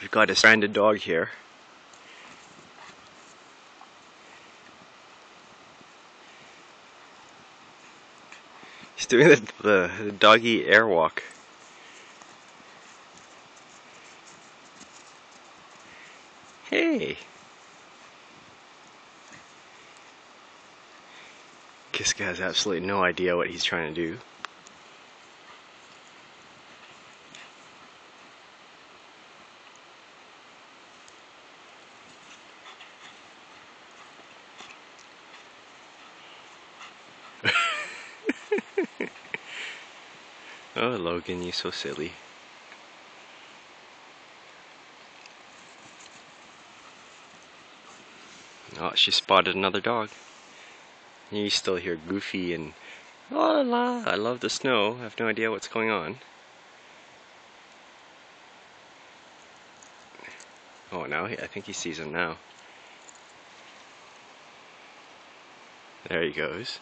we've got a stranded dog here. He's doing the, the, the doggy airwalk. Hey! Kiska has absolutely no idea what he's trying to do. Oh, Logan, you're so silly. Oh, she spotted another dog. You still hear Goofy and la la, I love the snow. I have no idea what's going on. Oh, now I think he sees him now. There he goes.